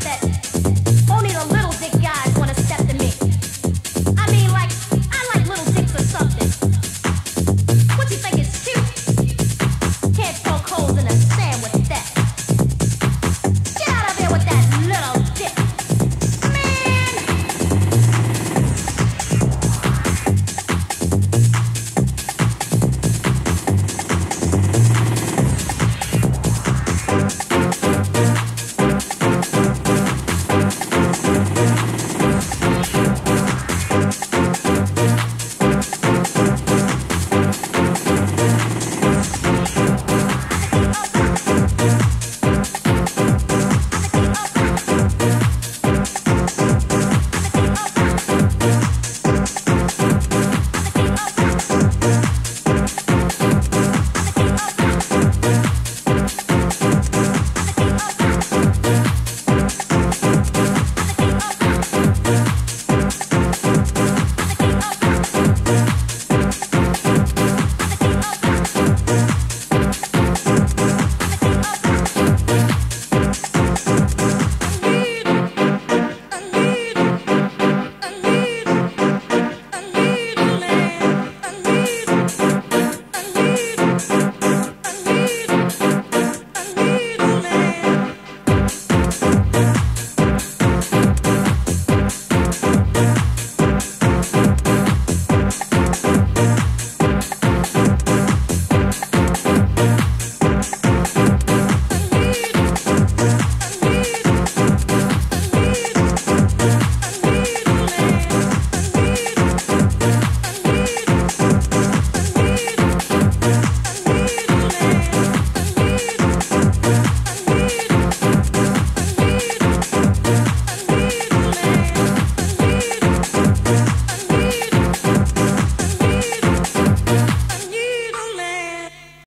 that.